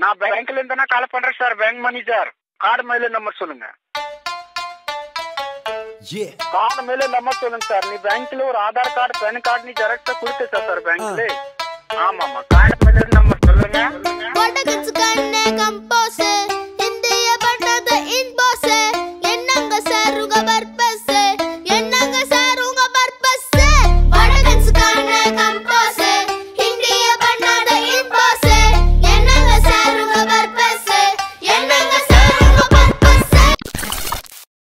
நான் பேங்க்ல இருந்து கால் பண்றேன் சார் பேங்க் மேனேஜர் கார்டு மேல நம்பர் சொல்லுங்க. கார்டு மேல நம்பர் சொல்லுங்க சார் நீ பேங்க்ல ஒரு ஆதார் கார்டு பேன் கார்டு நீ ஜெராக்ஸா கொடுத்த சார் பேங்க்ல ஆமா ஆமா கார்டு மேல நம்பர் சொல்லுங்க. கம்போஸ் இந்திய பட்டத இன்போஸ்